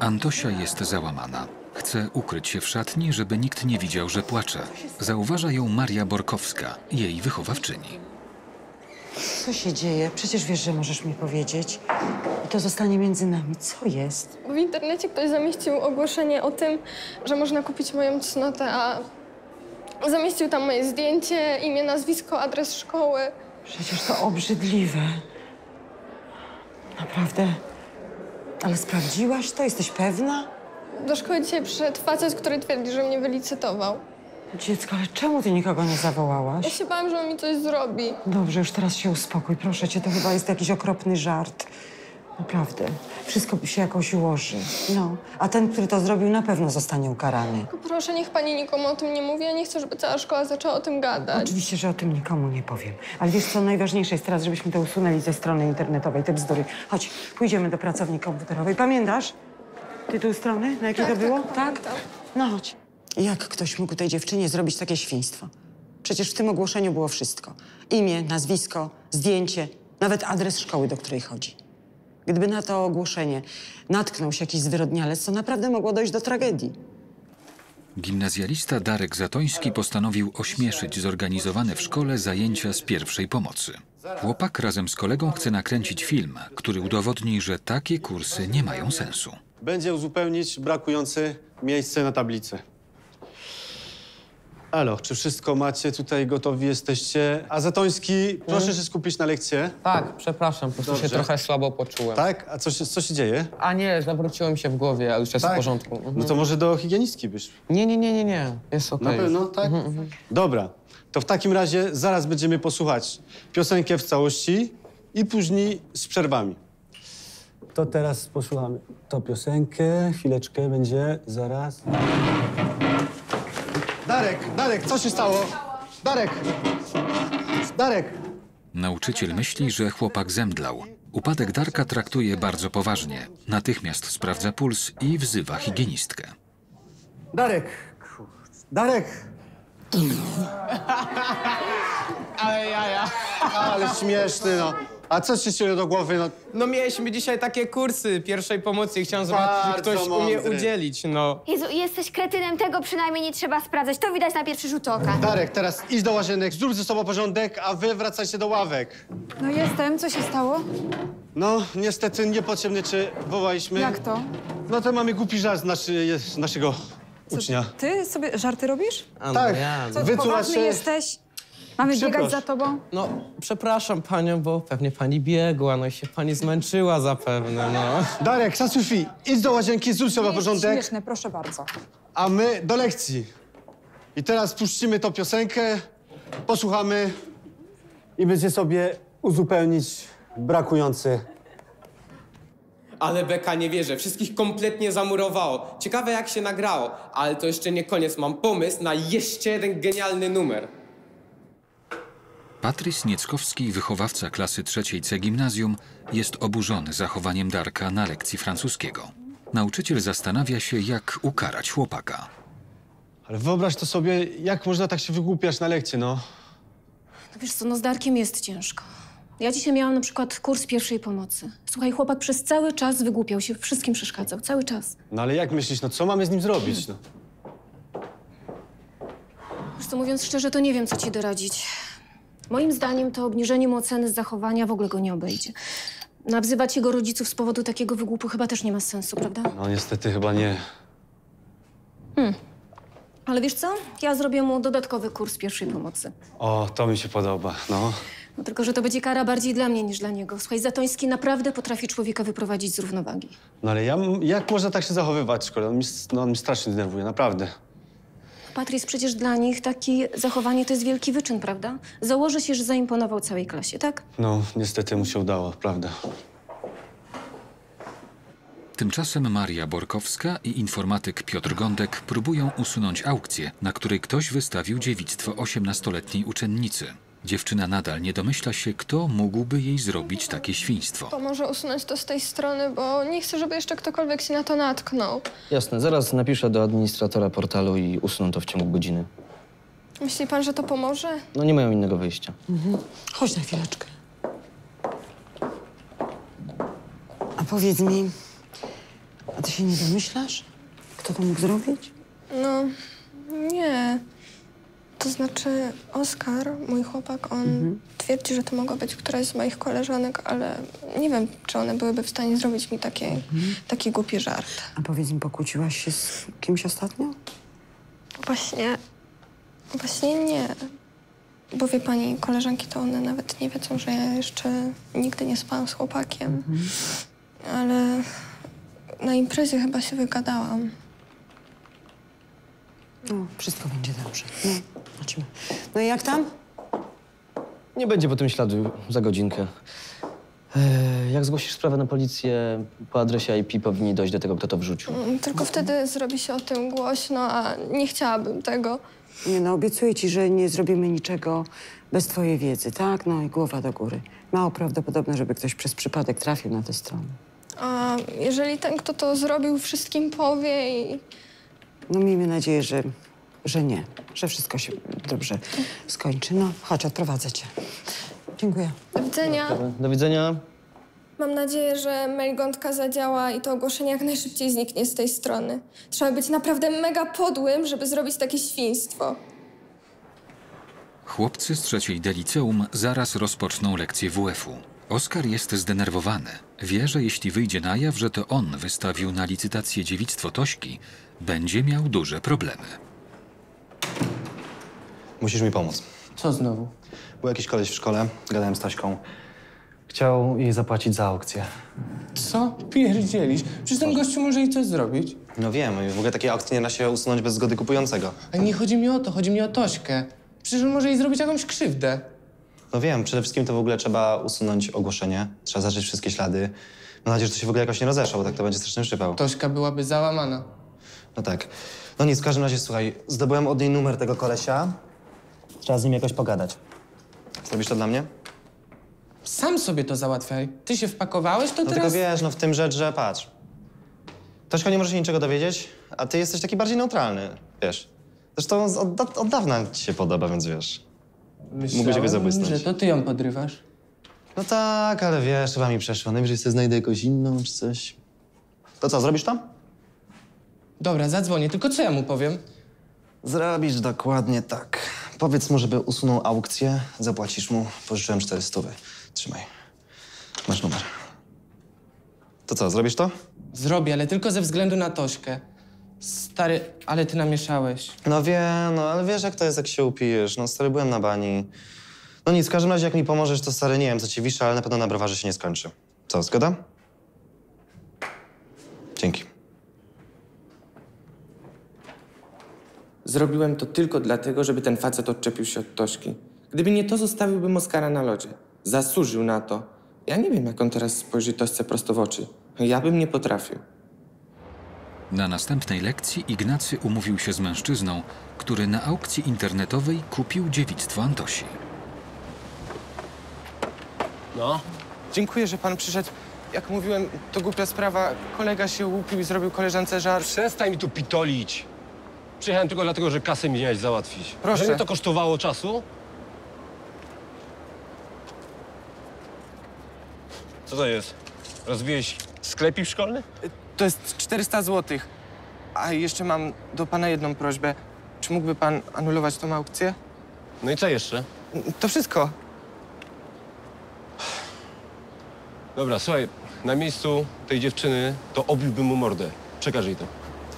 Antosia jest załamana. Chce ukryć się w szatni, żeby nikt nie widział, że płacze. Zauważa ją Maria Borkowska, jej wychowawczyni. Co się dzieje? Przecież wiesz, że możesz mi powiedzieć. I to zostanie między nami. Co jest? W internecie ktoś zamieścił ogłoszenie o tym, że można kupić moją cnotę, a zamieścił tam moje zdjęcie, imię, nazwisko, adres szkoły. Przecież to obrzydliwe. Naprawdę. Ale sprawdziłaś to? Jesteś pewna? Do szkoły dzisiaj przyszedł facet, który twierdzi, że mnie wylicytował. Dziecko, ale czemu ty nikogo nie Ja zawołałaś? się bałam, że on mi coś zrobi. Dobrze, już teraz się uspokój. Proszę cię, to chyba jest jakiś okropny żart. Naprawdę. Wszystko się jakoś ułoży. No. A ten, który to zrobił, na pewno zostanie ukarany. Tylko Proszę, niech pani nikomu o tym nie mówi. Ja nie chcę, żeby cała szkoła zaczęła o tym gadać. Oczywiście, że o tym nikomu nie powiem. Ale wiesz co, najważniejsze jest teraz, żebyśmy to usunęli ze strony internetowej, te bzdury. Chodź, pójdziemy do pracowni komputerowej. Pamiętasz tytuł strony, na jakiej Tak, to było? tak, pamiętam. No chodź. Jak ktoś mógł tej dziewczynie zrobić takie świństwo? Przecież w tym ogłoszeniu było wszystko. Imię, nazwisko, zdjęcie, nawet adres szkoły, do której chodzi. Gdyby na to ogłoszenie natknął się jakiś zwyrodnialec, to naprawdę mogło dojść do tragedii. Gimnazjalista Darek Zatoński postanowił ośmieszyć zorganizowane w szkole zajęcia z pierwszej pomocy. Chłopak razem z kolegą chce nakręcić film, który udowodni, że takie kursy nie mają sensu. Będzie uzupełnić brakujące miejsce na tablicy. Alo, czy wszystko macie tutaj gotowi jesteście? A Zatoński, proszę się skupić na lekcję. Tak, przepraszam, po prostu się Dobrze. trochę słabo poczułem. Tak? A co się, co się dzieje? A nie, zawróciło mi się w głowie, ale już jest w porządku. Mhm. No to może do higienistki byś. Nie, nie, nie, nie, nie, jest okej. Na pewno, tak? Dobra. To w takim razie zaraz będziemy posłuchać piosenkę w całości i później z przerwami. To teraz posłuchamy tą piosenkę. Chwileczkę będzie, zaraz. Darek, Darek, co się stało? Darek! Darek! Nauczyciel myśli, że chłopak zemdlał. Upadek Darka traktuje bardzo poważnie. Natychmiast sprawdza puls i wzywa higienistkę. Darek! Darek! Ale jaja. Ale śmieszny, no. A co ci się do głowy, no? No mieliśmy dzisiaj takie kursy pierwszej pomocy i chciałem zobaczyć, czy Bardzo ktoś umie mądry. udzielić, no. Jezu, jesteś kretynem, tego przynajmniej nie trzeba sprawdzać. To widać na pierwszy rzut oka. Darek, teraz idź do łazienek, zrób ze sobą porządek, a wy wracajcie do ławek. No jestem, co się stało? No, niestety niepotrzebnie cię wołaliśmy. Jak to? No to mamy głupi żart z, naszy, z naszego ucznia. Ty sobie żarty robisz? A, Tak. No, Co, poważny się. jesteś? Mamy biegać za tobą? no, przepraszam panią, bo pewnie pani biegła, no i się pani zmęczyła zapewne, no. Darek, Sasufi, idź do łazienki, zrób sobie porządek, śmieszne, proszę bardzo. a my do lekcji. I teraz puścimy tą piosenkę, posłuchamy i będzie sobie uzupełnić brakujący. Ale Beka nie wierzę, wszystkich kompletnie zamurowało. Ciekawe jak się nagrało, ale to jeszcze nie koniec. Mam pomysł na jeszcze jeden genialny numer. Patrys Nieckowski, wychowawca klasy trzeciej C gimnazjum, jest oburzony zachowaniem Darka na lekcji francuskiego. Nauczyciel zastanawia się, jak ukarać chłopaka. Ale wyobraź to sobie, jak można tak się wygłupiać na lekcji, no. No wiesz co, no z Darkiem jest ciężko. Ja dzisiaj miałam na przykład kurs pierwszej pomocy. Słuchaj, chłopak przez cały czas wygłupiał się, wszystkim przeszkadzał, cały czas. No ale jak myślisz, no co mamy z nim zrobić, no? Wiesz co, mówiąc szczerze, to nie wiem, co ci doradzić. Moim zdaniem to obniżenie mu oceny z zachowania w ogóle go nie obejdzie. Nawzywać jego rodziców z powodu takiego wygłupu chyba też nie ma sensu, prawda? No niestety chyba nie. Ale wiesz co? Ja zrobię mu dodatkowy kurs pierwszej pomocy. O, to mi się podoba, no. No tylko, że to będzie kara bardziej dla mnie niż dla niego. Słuchaj, Zatoński naprawdę potrafi człowieka wyprowadzić z równowagi. No ale ja, jak można tak się zachowywać szkole? On mi, no, on mi strasznie denerwuje, naprawdę. Patrice, przecież dla nich takie zachowanie to jest wielki wyczyn, prawda? Założę się, że zaimponował całej klasie, tak? No, niestety mu się udało, prawda. Tymczasem Maria Borkowska i informatyk Piotr Gądek próbują usunąć aukcję, na której ktoś wystawił dziewictwo 18-letniej uczennicy. Dziewczyna nadal nie domyśla się, kto mógłby jej zrobić takie świństwo. To może usunąć to z tej strony, bo nie chcę, żeby jeszcze ktokolwiek się na to natknął. Jasne, zaraz napiszę do administratora portalu i usuną to w ciągu godziny. Myśli pan, że to pomoże? No nie mają innego wyjścia. Chodź na chwileczkę. A powiedz mi, A ty się nie domyślasz? Kto to mógł zrobić? No. To znaczy, Oskar, mój chłopak, on twierdzi, że to mogła być któraś z moich koleżanek, ale nie wiem, czy one byłyby w stanie zrobić mi takie, taki głupi żart. A powiedz mi, pokłóciłaś się z kimś ostatnio? Właśnie, właśnie nie. Bo wie pani, koleżanki to one nawet nie wiedzą, że ja jeszcze nigdy nie spałam z chłopakiem. Ale na imprezie chyba się wygadałam. No, wszystko będzie dobrze. No, chodźmy. No i jak tam? Nie będzie po tym śladu za godzinkę. E, jak zgłosisz sprawę na policję, po adresie IP powinni dojść do tego, kto to wrzucił. Mm, Tylko wtedy zrobi się o tym głośno, a nie chciałabym tego. Nie no, obiecuję ci, że nie zrobimy niczego bez twojej wiedzy, tak? No i głowa do góry. Mało prawdopodobne, żeby ktoś przez przypadek trafił na tę stronę. A jeżeli ten, kto to zrobił, wszystkim powie i... No miejmy nadzieję, że, że nie, że wszystko się dobrze skończy. No, chodź, odprowadzę cię. Dziękuję. Do widzenia. Do widzenia. Mam nadzieję, że mailgontka zadziała i to ogłoszenie jak najszybciej zniknie z tej strony. Trzeba być naprawdę mega podłym, żeby zrobić takie świństwo. Chłopcy z trzeciej D liceum zaraz rozpoczną lekcję WF-u. Oskar jest zdenerwowany. Wie, że jeśli wyjdzie na jaw, że to on wystawił na licytację dziewictwo Tośki, będzie miał duże problemy. Musisz mi pomóc. Co znowu? Był jakiś koleś w szkole, gadałem z Taśką. Chciał jej zapłacić za aukcję. Co? Pierdzielisz? Przecież ten gościu może jej coś zrobić. No wiem, i w ogóle takiej aukcji nie da się usunąć bez zgody kupującego. A nie chodzi mi o to, chodzi mi o Tośkę. Przecież on może jej zrobić jakąś krzywdę. No wiem, przede wszystkim to w ogóle trzeba usunąć ogłoszenie, trzeba zacząć wszystkie ślady. Mam nadzieję, że to się w ogóle jakoś nie rozeszło, bo tak to będzie straszny przypał. Tośka byłaby załamana. No tak. No nic, w każdym razie, słuchaj, zdobyłem od niej numer tego kolesia. Trzeba z nim jakoś pogadać. Zrobisz to dla mnie? Sam sobie to załatwiaj. Ty się wpakowałeś, to No teraz... tylko wiesz, no w tym rzecz, że patrz. Tośka nie może się niczego dowiedzieć, a ty jesteś taki bardziej neutralny, wiesz. Zresztą od, od dawna ci się podoba, więc wiesz. Mógłbyś jakoś zabłysnąć. że to ty ją podrywasz. No tak, ale wiesz, chyba mi przeszło. Najwyżej sobie znajdę jakąś inną czy coś. To co, zrobisz to? Dobra, zadzwonię, tylko co ja mu powiem? Zrobisz dokładnie tak. Powiedz mu, żeby usunął aukcję, zapłacisz mu. Pożyczyłem 400. Trzymaj. Masz numer. To co, zrobisz to? Zrobię, ale tylko ze względu na Tośkę. Stary, ale ty namieszałeś. No wiem, no ale wiesz jak to jest, jak się upijesz. No stary, byłem na bani. No nic, w każdym razie jak mi pomożesz, to stary, nie wiem co ci wiszę, ale na pewno na browarze się nie skończy. Co, zgoda? Dzięki. Zrobiłem to tylko dlatego, żeby ten facet odczepił się od Tośki. Gdyby nie to, zostawiłbym Oskara na lodzie. Zasłużył na to. Ja nie wiem, jak on teraz spojrzy Tośce prosto w oczy. Ja bym nie potrafił. Na następnej lekcji Ignacy umówił się z mężczyzną, który na aukcji internetowej kupił dziewictwo Antosi. No? Dziękuję, że pan przyszedł. Jak mówiłem, to głupia sprawa. Kolega się łupił i zrobił koleżance żart. Przestań mi tu pitolić. Przyjechałem tylko dlatego, że kasę mi miałeś załatwić. Proszę. Że mnie to kosztowało czasu? Co to jest? Rozbiłeś sklepik szkolny? To jest 400 zł. A jeszcze mam do pana jedną prośbę. Czy mógłby pan anulować tą aukcję? No i co jeszcze? To wszystko. Dobra, słuchaj, na miejscu tej dziewczyny to obiłbym mu mordę. Przekaż jej to.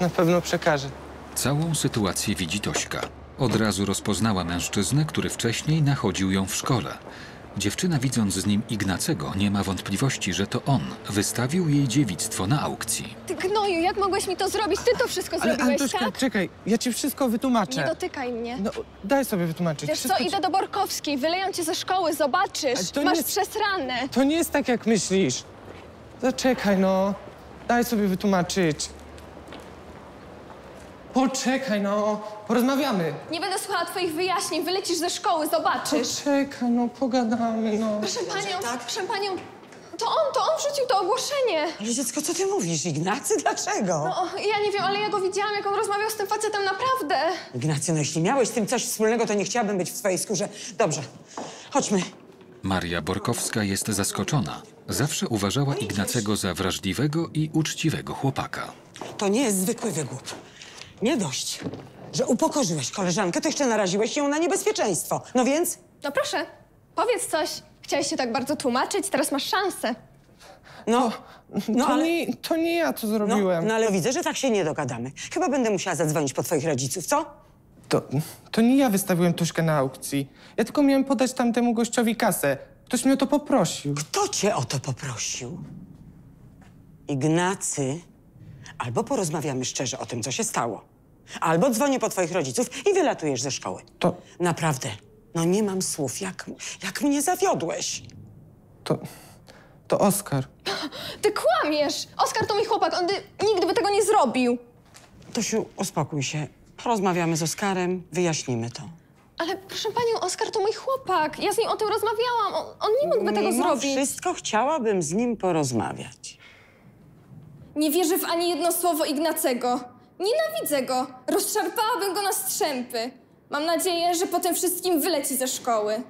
Na pewno przekażę. Całą sytuację widzi Tośka. Od razu rozpoznała mężczyznę, który wcześniej nachodził ją w szkole. Dziewczyna, widząc z nim Ignacego, nie ma wątpliwości, że to on wystawił jej dziewictwo na aukcji. Ty gnoju, jak mogłeś mi to zrobić? Ty to wszystko Ale zrobiłeś, Antośka, tak? czekaj, ja ci wszystko wytłumaczę. Nie dotykaj mnie. No, daj sobie wytłumaczyć. Wiesz co, Wszystko ci- idę do Borkowskiej, wyleją cię ze szkoły, zobaczysz. To Masz nie- przesrane. To nie jest tak, jak myślisz. Zaczekaj, no. Daj sobie wytłumaczyć. Poczekaj, no. Porozmawiamy. Nie będę słuchała twoich wyjaśnień, wylecisz ze szkoły, zobaczysz. Poczekaj, no, pogadamy, no. Proszę panią, proszę panią, to on, to on wrzucił to ogłoszenie. Ale dziecko, co ty mówisz? Ignacy, dlaczego? No, ja nie wiem, ale ja go widziałam, jak on rozmawiał z tym facetem naprawdę. Ignacy, no jeśli miałeś z tym coś wspólnego, to nie chciałabym być w swojej skórze. Dobrze, chodźmy. Maria Borkowska jest zaskoczona. Zawsze uważała Ignacego za wrażliwego i uczciwego chłopaka. To nie jest zwykły wygłup. Nie dość, że upokorzyłeś koleżankę, to jeszcze naraziłeś ją na niebezpieczeństwo. No więc? No proszę, powiedz coś. Chciałeś się tak bardzo tłumaczyć, teraz masz szansę. No, no to, ale... nie, to nie ja to No, zrobiłem. no ale widzę, że tak się nie dogadamy. Chyba będę musiała zadzwonić po twoich rodziców, co? To, to nie ja wystawiłem Tośkę na aukcji. Ja tylko miałem podać tamtemu gościowi kasę. Ktoś mnie o to poprosił. Kto cię o to poprosił? Ignacy, albo porozmawiamy szczerze o tym, co się stało. Albo dzwonię po twoich rodziców i wylatujesz ze szkoły. To, Naprawdę, no nie mam słów, jak, jak mnie zawiodłeś. to, to Oskar. Ty kłamiesz! Oskar to mój chłopak, on nigdy by tego nie zrobił. Tosiu, uspokój się. Porozmawiamy z Oskarem, wyjaśnimy to. Ale proszę panią, Oskar to mój chłopak. Ja z nim o tym rozmawiałam. On, on nie mógłby tego Mimo zrobić. wszystko chciałabym z nim porozmawiać. Nie wierzę w ani jedno słowo Ignacego. Nienawidzę go. Rozszarpałabym go na strzępy. Mam nadzieję, że po tym wszystkim wyleci ze szkoły.